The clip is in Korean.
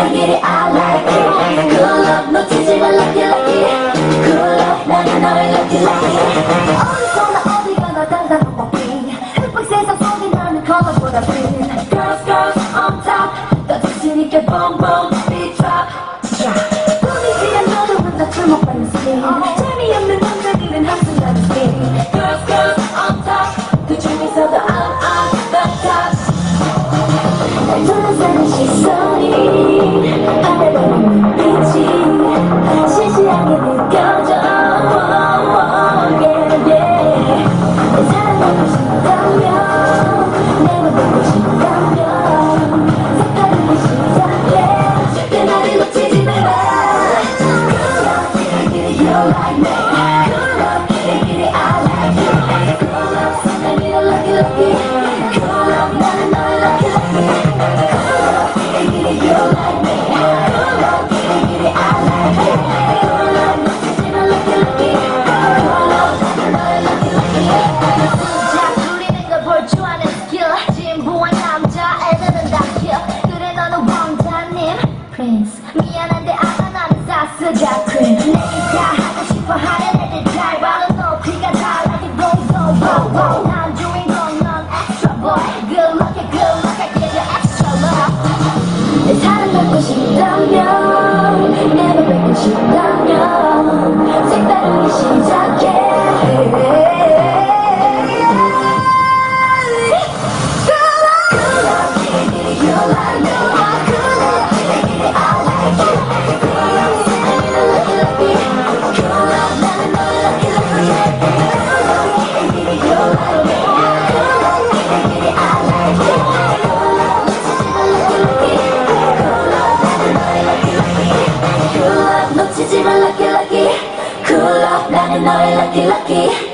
I get it, I like it Cool up, 놓치지 마 lucky lucky Cool up, 나는 너를 lucky lucky 어디서나 어디가나 당당한 나빛 흑백 세상 속에 나는 colorful「あしそにあれ」face Mianate, I'm not a 나는 너의 lucky lucky